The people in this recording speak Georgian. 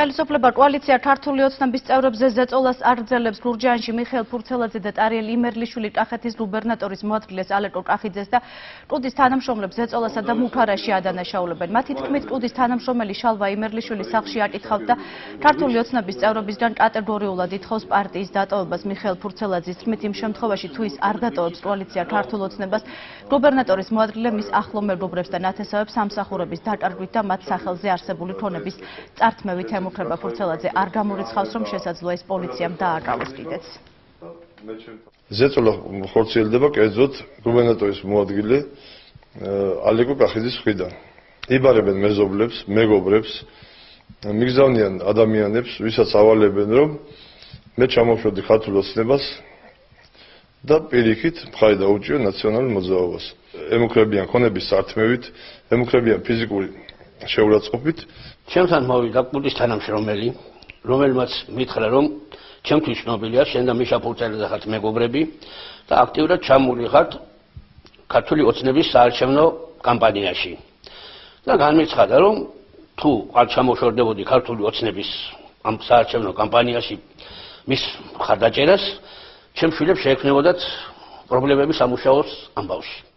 ხელისუფლება კოალიცია ქართული ოცნების წევრებზე ზეწოლას არძელებს გურჯაანში მიხეილ ფურცელაძე და ტარიელ იმერლიშვილი კახეთის გუბერნატორის მოადგილეს ალეკო კახიძეს და კუდის თანამშრომლებს ზეწოლასა და მუქარაში ადანაშაულებენ. მათი თქმით, კუდის თანამშრომელი შალვა იმერლიშვილი სახში აკითხავთ და ქართული ოცნების წევრობისგან კატეგორიულად ითხოვს პარტიის დატოვებას. მიხეილ ფურცელაძის თქმით, იმ შემთხვევაში თუ ის არ დატოვებს კოალიცია ქართულ ოცნებას, გუბერნატორის მოადგილე მის ახლო მეგობრებს და ნათესავებს სამსახურების დაკარგვით და მათ სახელზე არსებული ქონების წართმევით ემუქრება ფურცელაძე არ გამორიცხავს რომ შესაძლოა ეს პოლიციამ დააკავოს კიდეც. ზეწოლა ხორციელდება კერძოდ გუბერნატორის მოადგილე ალეკო კახიძის მხრიდან იბარებენ მეზობლებს მეგობრებს მიგზავნიან ადამიანებს ვისაც ავალებენ რომ მე ჩამოშვედი ხათულ ოცნებას და პირიქით მხარი დაუჭიო ნაციონალურ მოძრაობას. ემუქრებიან ქონების სართმევით ემუქრებიან ფიზიკური შეურაცხყოფით ჩემთან მოვიდა კუდის თანამშრომელი, რომელმაც მითხრა, რომ ჩემთვის ცნობილია, შენ და მიშა ფურცელი ხართ მეგობრები და აქტიურად ჩამულიხართ ქართული ოცნების საარჩევნო კამპანიაში. და განმეცხადა, რომ თუ არ ჩამოშორდებოდი ქართული ოცნების ამ საარჩევნო კამპანიაში მის ხარდაჭერას, ჩემ შვილებს შეექმნებოდათ პრობლემები სამუშაოს ამბავში.